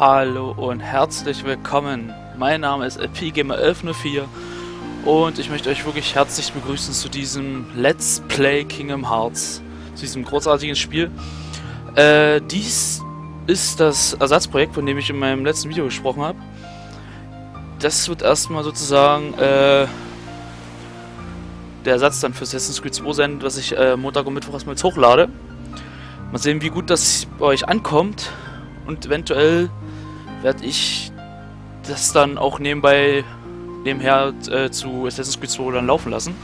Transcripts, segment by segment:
Hallo und herzlich willkommen. Mein Name ist LPGamer1104 und ich möchte euch wirklich herzlich begrüßen zu diesem Let's Play Kingdom Hearts, zu diesem großartigen Spiel. Äh, dies ist das Ersatzprojekt, von dem ich in meinem letzten Video gesprochen habe. Das wird erstmal sozusagen äh, der Ersatz dann für Assassin's Creed 2 sein, was ich äh, Montag und Mittwoch erstmal jetzt hochlade. Mal sehen, wie gut das bei euch ankommt und eventuell werde ich das dann auch nebenbei nebenher äh, zu Assassin's Creed 2 dann laufen lassen.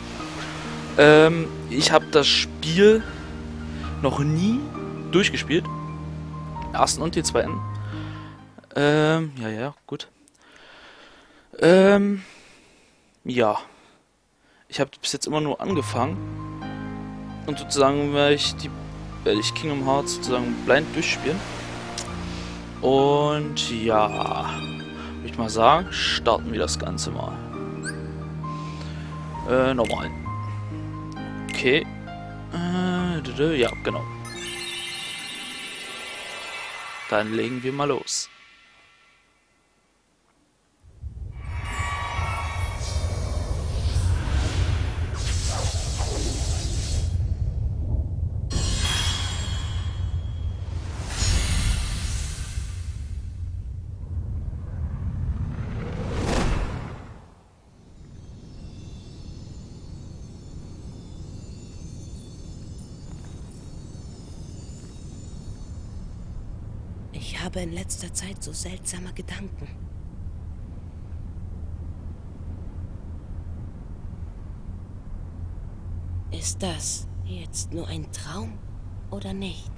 Ähm, ich habe das Spiel noch nie durchgespielt. Den ersten und den zweiten. Ähm, ja, ja, gut. Ähm, ja. Ich habe bis jetzt immer nur angefangen. Und sozusagen werde ich die werde ich Kingdom Hearts sozusagen blind durchspielen. Und ja, würde ich mal sagen, starten wir das Ganze mal. Äh, normal. Okay. Äh, ja, genau. Dann legen wir mal los. Habe in letzter Zeit so seltsame Gedanken. Ist das jetzt nur ein Traum oder nicht?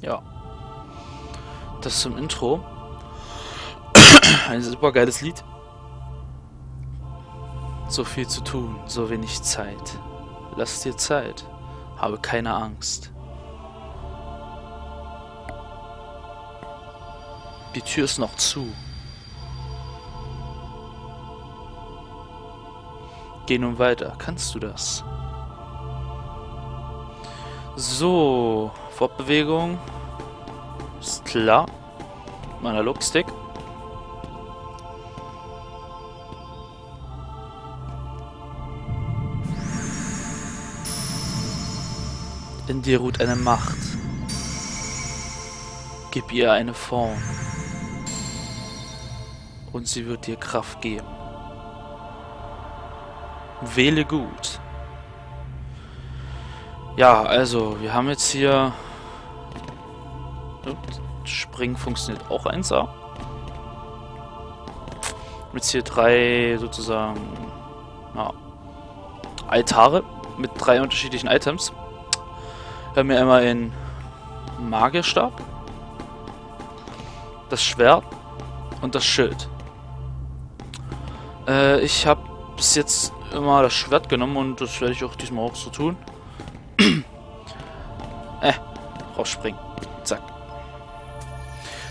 Ja. Das zum Intro. Ein super geiles Lied. So viel zu tun, so wenig Zeit. Lass dir Zeit. Habe keine Angst. Die Tür ist noch zu. Geh nun weiter. Kannst du das? So, Fortbewegung. Ist klar. Mein Analogstick. In dir ruht eine Macht. Gib ihr eine Form. Und sie wird dir Kraft geben. Wähle gut. Ja, also, wir haben jetzt hier... Springen funktioniert auch 1A. Jetzt hier drei sozusagen ja, Altare mit drei unterschiedlichen Items. Wir haben hier einmal den Magierstab, das Schwert und das Schild. Äh, ich habe bis jetzt immer das Schwert genommen und das werde ich auch diesmal auch so tun. äh, rausspringen. Zack.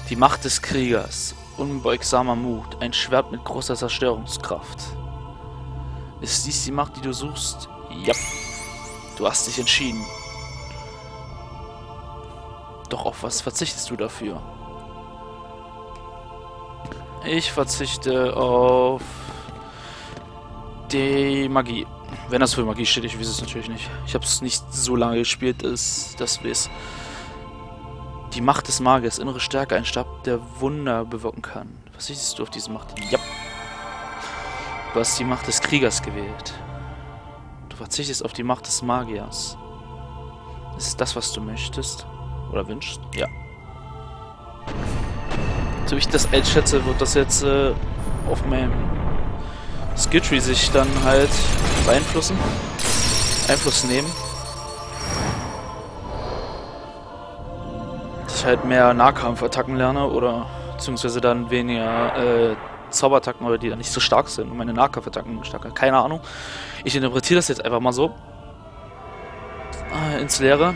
Die Macht des Kriegers. Unbeugsamer Mut. Ein Schwert mit großer Zerstörungskraft. Ist dies die Macht, die du suchst? Ja. Du hast dich entschieden. Doch auf was verzichtest du dafür? Ich verzichte auf die Magie. Wenn das für Magie steht, ich weiß es natürlich nicht. Ich habe es nicht so lange gespielt, dass das weiß. Die Macht des Magiers, innere Stärke, ein Stab, der Wunder bewirken kann. Verzichtest du auf diese Macht? Ja. Du hast die Macht des Kriegers gewählt. Du verzichtest auf die Macht des Magiers. Ist es das, was du möchtest? Oder wünschst? Ja. So wie ich das einschätze, wird das jetzt äh, auf meinem Skilltree sich dann halt beeinflussen. Einfluss nehmen. Dass ich halt mehr Nahkampfattacken lerne oder beziehungsweise dann weniger äh, Zauberattacken oder die dann nicht so stark sind und meine Nahkampfattacken stärker. Keine Ahnung. Ich interpretiere das jetzt einfach mal so. Äh, ins Leere.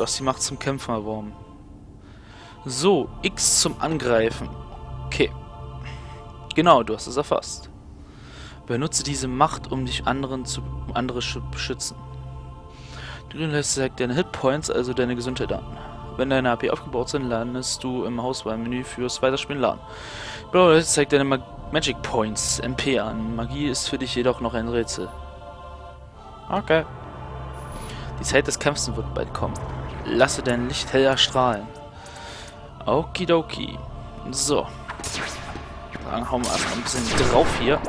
Du hast die Macht zum Kämpfen erworben. So, X zum Angreifen. Okay. Genau, du hast es erfasst. Benutze diese Macht, um dich anderen zu um andere zu beschützen. Du lässt zeigt deine Hitpoints, also deine Gesundheit an. Wenn deine AP aufgebaut sind, landest du im Hauswahlmenü fürs Weiterspielen laden. Bro, zeigt deine Mag Magic Points, MP an. Magie ist für dich jedoch noch ein Rätsel. Okay. Die Zeit des Kampfes wird bald kommen. Lasse dein Licht heller strahlen. Okidoki. So. Dann hauen wir erstmal ein bisschen drauf hier.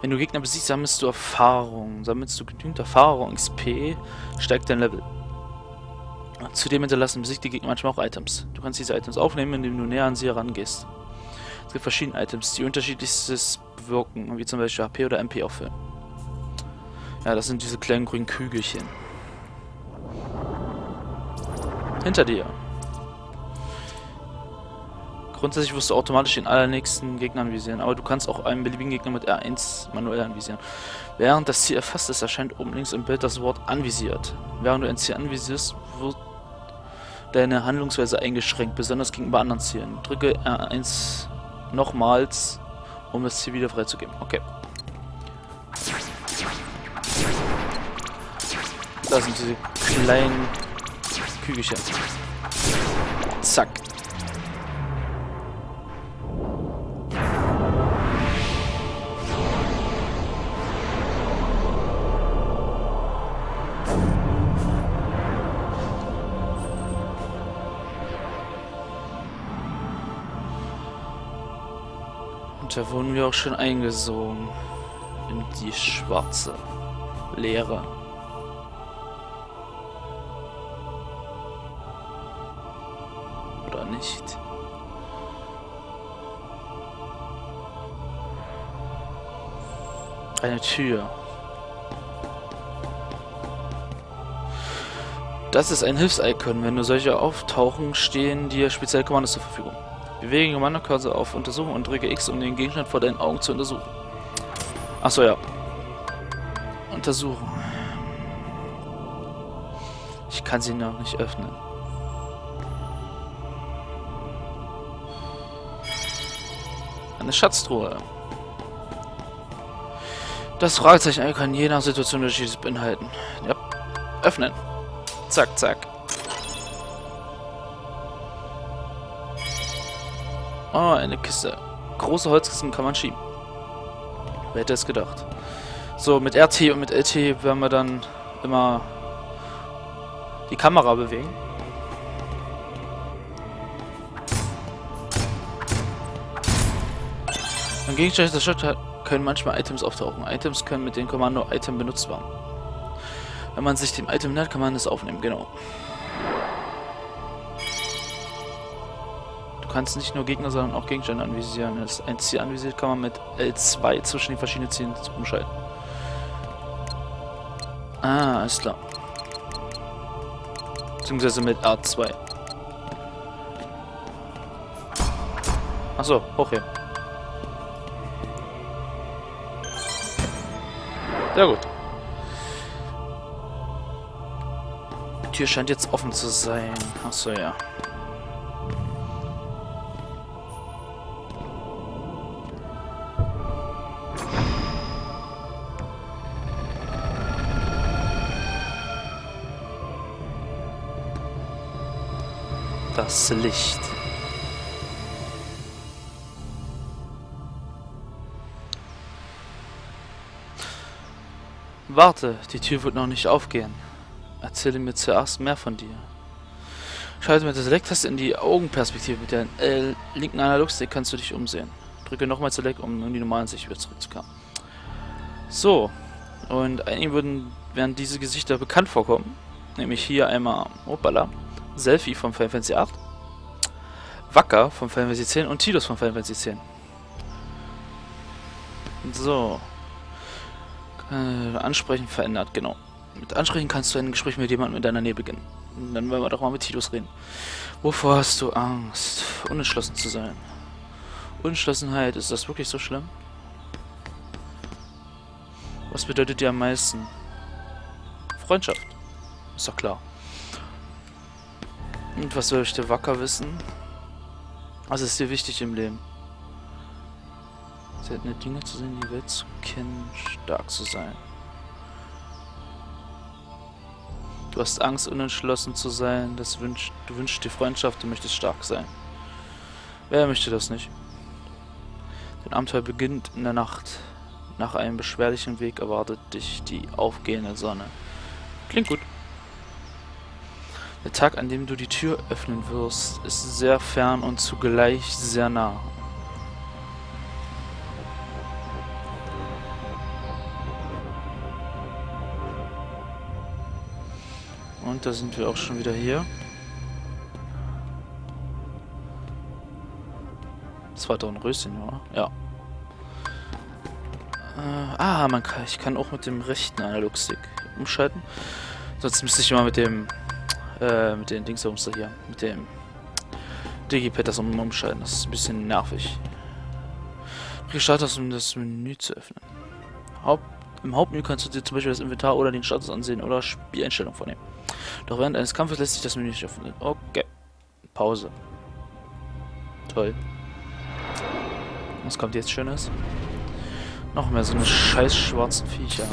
Wenn du Gegner besiegst, sammelst du Erfahrung. Sammelst du genügend Erfahrung, XP, steigt dein Level. Zudem hinterlassen besiegt die Gegner manchmal auch Items. Du kannst diese Items aufnehmen, indem du näher an sie herangehst. Es gibt verschiedene Items, die unterschiedlichstes bewirken, wie zum Beispiel HP oder MP auffüllen. Ja, das sind diese kleinen grünen Kügelchen. Hinter dir. Grundsätzlich wirst du automatisch den allernächsten Gegner anvisieren, aber du kannst auch einen beliebigen Gegner mit R1 manuell anvisieren. Während das Ziel erfasst ist, erscheint oben links im Bild das Wort anvisiert. Während du ein Ziel anvisierst, wird deine Handlungsweise eingeschränkt, besonders gegenüber anderen Zielen. Drücke R1 nochmals, um das Ziel wieder freizugeben. Okay. Da sind diese kleinen Kügelchen. Zack. Und da wurden wir auch schon eingesogen in die schwarze Leere. Eine Tür. Das ist ein Hilfs-Icon. Wenn nur solche auftauchen, stehen dir spezielle Kommandos zur Verfügung. Bewege den Kommandocursor auf Untersuchen und drücke X, um den Gegenstand vor deinen Augen zu untersuchen. Achso, ja. Untersuchen. Ich kann sie noch nicht öffnen. Eine Schatztruhe. Das Fragezeichen kann je nach Situation unterschiedlich beinhalten. Ja. Öffnen. Zack, zack. Oh, eine Kiste. Große Holzkisten kann man schieben. Wer hätte es gedacht? So, mit RT und mit LT werden wir dann immer die Kamera bewegen. Im Gegenstand der Stadt können manchmal Items auftauchen. Items können mit dem Kommando Item benutzt werden. Wenn man sich dem Item nähert, kann man es aufnehmen, genau. Du kannst nicht nur Gegner, sondern auch Gegenstände anvisieren. Das ein Ziel anvisiert kann man mit L2 zwischen den verschiedenen Zielen umschalten. Ah, alles klar. Beziehungsweise mit R2. Achso, hochheben. Sehr gut. Die Tür scheint jetzt offen zu sein. Achso, ja. Das Licht. Warte, die Tür wird noch nicht aufgehen. Erzähle mir zuerst mehr von dir. Schalte mit der Select-Taste in die Augenperspektive. Mit der äh, linken Analogstick kannst du dich umsehen. Drücke nochmal Select, um in die normalen Sicht wieder zurückzukommen. So. Und einigen würden, werden diese Gesichter bekannt vorkommen. Nämlich hier einmal, hoppala, Selfie von Final Fantasy 8, Wacker von Final Fantasy 10 und Tidus von Final Fantasy 10. So. Äh, ansprechen verändert, genau. Mit Ansprechen kannst du ein Gespräch mit jemandem in deiner Nähe beginnen. Dann werden wir doch mal mit Tidus reden. Wovor hast du Angst? Unentschlossen zu sein. Unentschlossenheit, ist das wirklich so schlimm? Was bedeutet dir am meisten? Freundschaft. Ist doch klar. Und was soll ich dir wacker wissen? Was ist dir wichtig im Leben? Seltene Dinge zu sehen, die Welt zu kennen, stark zu sein. Du hast Angst, unentschlossen zu sein, das wünsch, du wünschst dir Freundschaft, du möchtest stark sein. Wer möchte das nicht? Dein Abenteuer beginnt in der Nacht. Nach einem beschwerlichen Weg erwartet dich die aufgehende Sonne. Klingt gut. Der Tag, an dem du die Tür öffnen wirst, ist sehr fern und zugleich sehr nah. Da sind wir auch schon wieder hier. Das war doch ein Röschen, oder? Ja. Äh, ah, man kann, ich kann auch mit dem rechten Analogstick umschalten. Sonst müsste ich immer mit dem, äh, mit den Dingsums da hier, mit dem Digipad das um, umschalten. Das ist ein bisschen nervig. Startest, um das Menü zu öffnen. Haupt, Im Hauptmenü kannst du dir zum Beispiel das Inventar oder den Status ansehen oder Spieleinstellungen vornehmen. Doch während eines Kampfes lässt sich das Menü nicht öffnen. Okay. Pause. Toll. Was kommt jetzt Schönes? Noch mehr so eine scheiß schwarzen Viecher.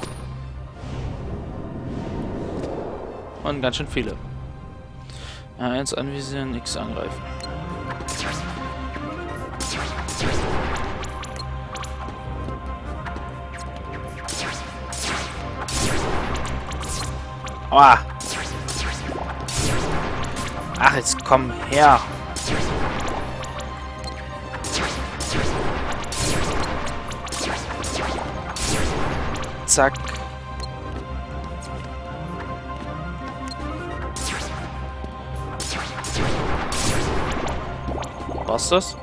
Und ganz schön viele. R1 anvisieren, X angreifen. Aua! Ach, jetzt komm her! Zack. War's das?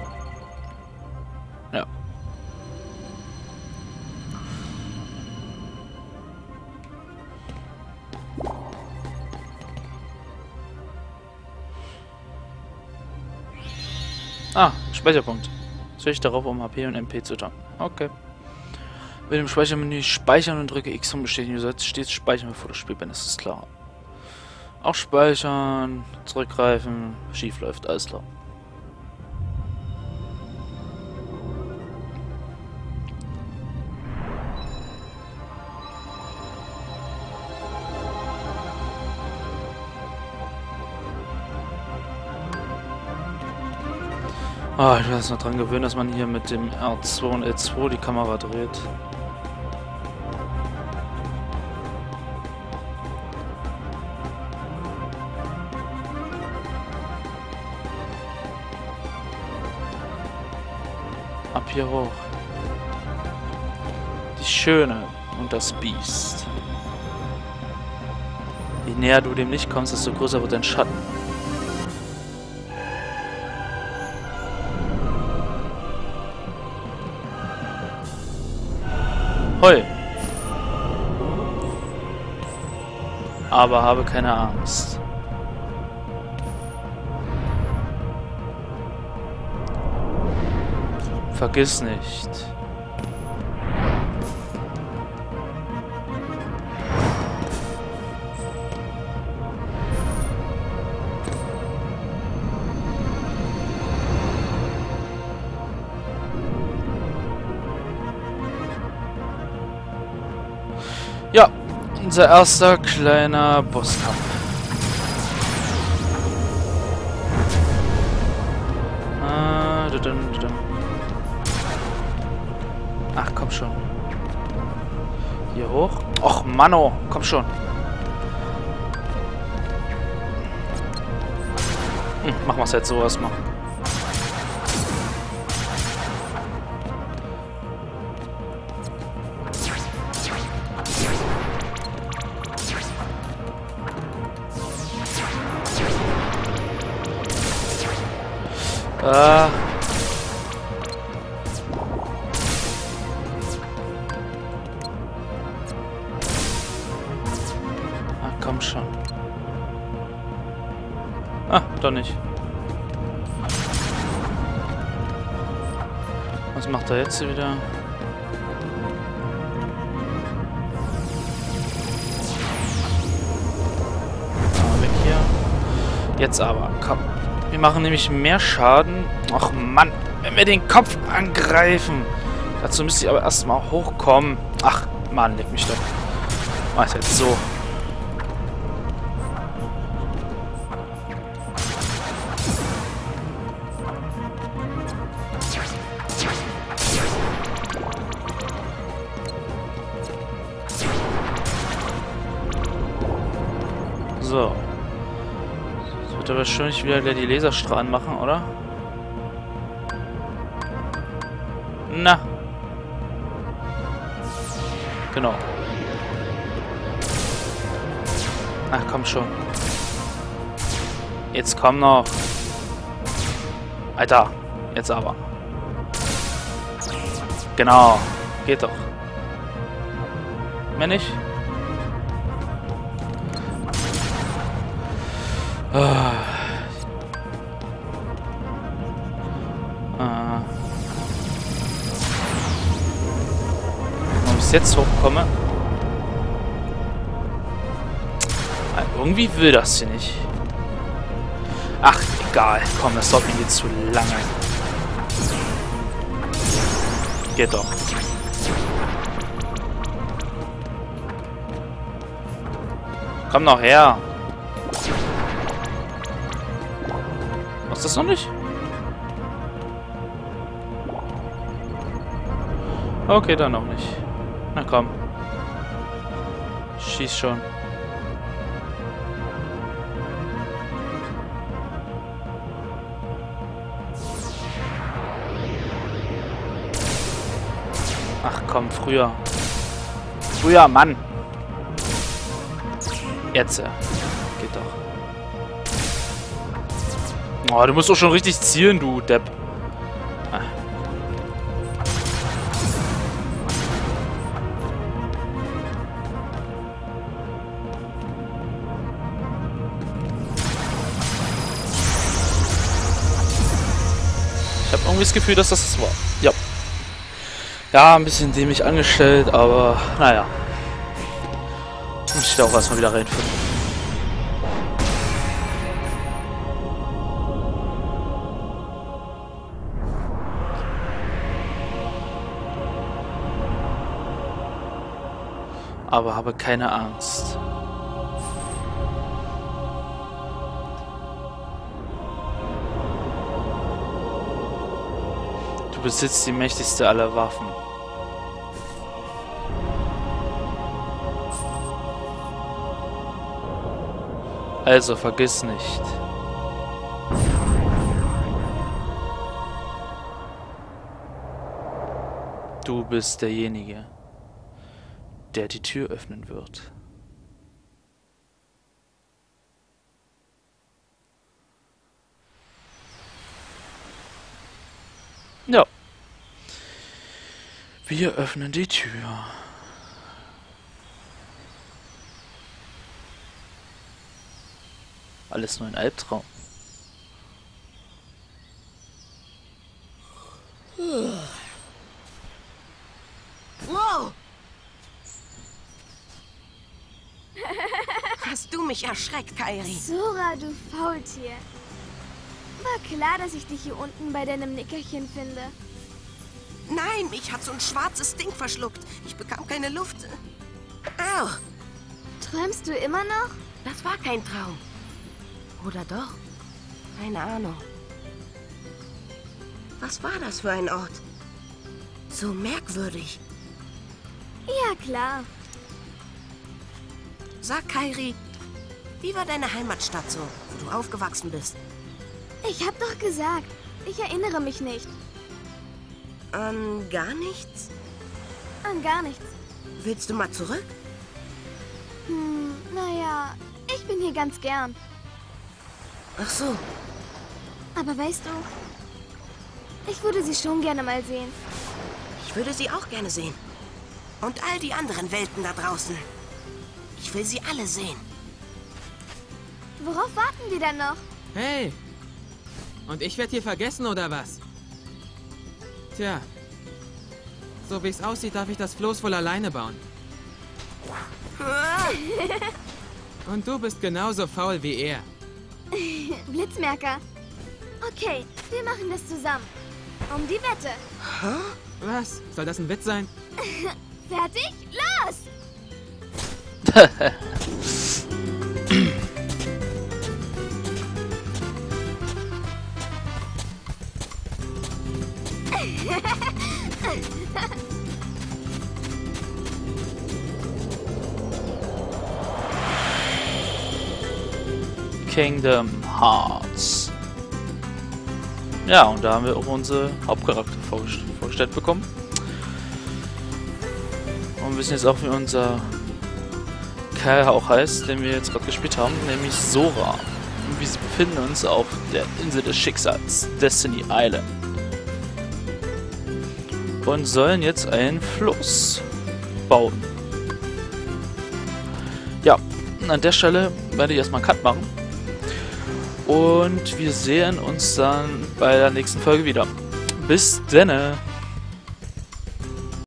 Speicherpunkt. Switch darauf, um HP und MP zu tanken. Okay. Mit dem Speichermenü speichern und drücke X um bestätigen. Du sollst stets speichern, bevor du Spiel beendest, ist klar. Auch speichern, zurückgreifen, schief läuft, alles klar. Ah, ich es noch dran gewöhnen, dass man hier mit dem R2 und L2 die Kamera dreht. Ab hier hoch. Die Schöne und das Biest. Je näher du dem nicht kommst, desto größer wird dein Schatten. Heul. Aber habe keine Angst. Vergiss nicht. Unser erster kleiner Bosskampf. Ah. Ach, komm schon. Hier hoch. Och, Manno, komm schon. Hm, machen wir es jetzt so erstmal. Ah. Ah, komm schon. Ah, doch nicht. Was macht er jetzt wieder? Ah, weg hier. Jetzt aber, komm. Wir machen nämlich mehr Schaden. Ach Mann, wenn wir den Kopf angreifen. Dazu müsste ich aber erstmal hochkommen. Ach, Mann, leg mich doch. Mach jetzt. So. Wahrscheinlich wieder die Laserstrahlen machen, oder? Na. Genau. Ach, komm schon. Jetzt komm noch. Alter, jetzt aber. Genau. Geht doch. Mehr nicht? Ah. Jetzt hochkomme? Ah, Irgendwie will das hier nicht. Ach, egal. Komm, das dauert mir hier zu lange. Geht doch. Komm noch her. Was das noch nicht? Okay, dann noch nicht. Komm. Schieß schon. Ach komm, früher. Früher, Mann. Jetzt. äh, Geht doch. Oh, du musst doch schon richtig zielen, du Depp. irgendwie das Gefühl, dass das war. Ja. Ja, ein bisschen dämlich angestellt, aber naja. Muss ich da auch erstmal wieder reinfinden. Aber habe keine Angst. Du besitzt die mächtigste aller Waffen. Also vergiss nicht. Du bist derjenige, der die Tür öffnen wird. Ja. Wir öffnen die Tür. Alles nur ein Albtraum. Wow! Hast du mich erschreckt, Kairi? Sora, du Faultier. War klar, dass ich dich hier unten bei deinem Nickerchen finde. Nein, mich hat so ein schwarzes Ding verschluckt. Ich bekam keine Luft. Au, Träumst du immer noch? das war kein Traum. Oder doch? Keine Ahnung. Was war das für ein Ort? So merkwürdig. Ja, klar. Sag, Kairi, wie war deine Heimatstadt so, wo du aufgewachsen bist? Ich hab doch gesagt, ich erinnere mich nicht. An gar nichts? An gar nichts. Willst du mal zurück? Hm, naja, ich bin hier ganz gern. Ach so, Aber weißt du, ich würde sie schon gerne mal sehen. ich würde sie auch gerne sehen. Und all die anderen Welten da draußen. Ich will sie alle sehen. Worauf warten wir dann noch? Hey! Und ich werde hier vergessen, oder was? Tja. So wie es aussieht, darf ich das Floß wohl alleine bauen. Und du bist genauso faul wie er. Blitzmerker. Okay, wir machen das zusammen. Um die Wette. Was? Soll das ein Witz sein? Fertig? Los! Kingdom Hearts. Ja, und da haben wir auch unsere Hauptcharakter vorgest vorgestellt bekommen. Und wissen jetzt auch, wie unser Kerl auch heißt, den wir jetzt gerade gespielt haben, nämlich Sora. Und wir befinden uns auf der Insel des Schicksals, Destiny Island. Und sollen jetzt einen Fluss bauen. Ja, an der Stelle werde ich erstmal einen Cut machen. Und wir sehen uns dann bei der nächsten Folge wieder. Bis denne!